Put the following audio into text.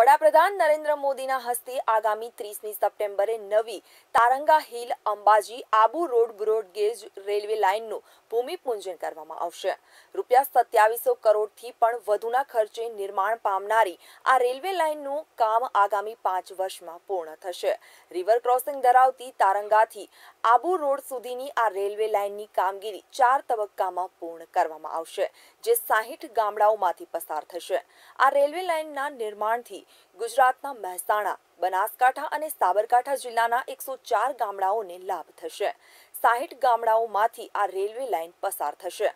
વડાપ્રધાન નરેન્દ્ર મોદીના હસ્તે આગામી ત્રીસમી સપ્ટેમ્બરે નવી Taranga hill Ambaji Abu road broad gauge railway લાઇનનું ભૂમિપૂજન કરવામાં આવશે. રૂપિયા સત્યાવીસો કરોડથી પણ વધુના ખર્ચે નિર્માણ પામનારી આ રેલવે લાઇનનું કામ આગામી પાંચ વર્ષમાં પૂર્ણ થશે. રિવર ક્રોસિંગ ધરાવતી તારંગાથી આબુ રોડ સુધીની આ રેલવે લાઇનની કામગીરી ચાર તબક્કામાં પૂર્ણ કરવામાં આવશે, જે સાહીઠ ગામડાઓમાંથી પસાર થશે. આ રેલવે લાઇનના નિર્માણથી ગુજરાતના મહેસાણા, બનાસકાંઠા અને સાબરકાંઠા જિલ્લાના એકસો ચાર ગામડાઓને લાભ થશે. સાહીઠ ગામડાઓમાંથી આ રેલવે લાઇન પસાર થશે.